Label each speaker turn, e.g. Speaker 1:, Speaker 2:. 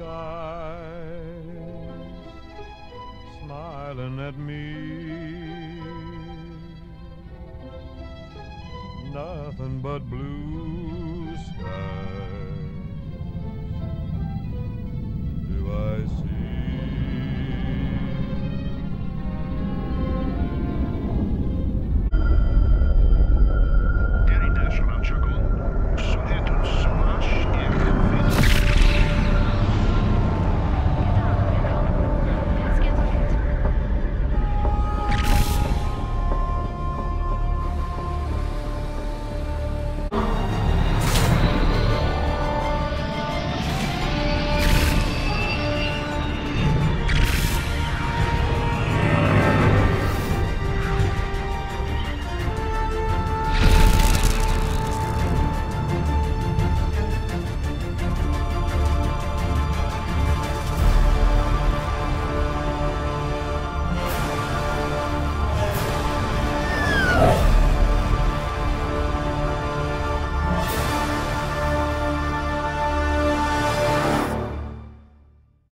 Speaker 1: skies smiling at me. Nothing but blue.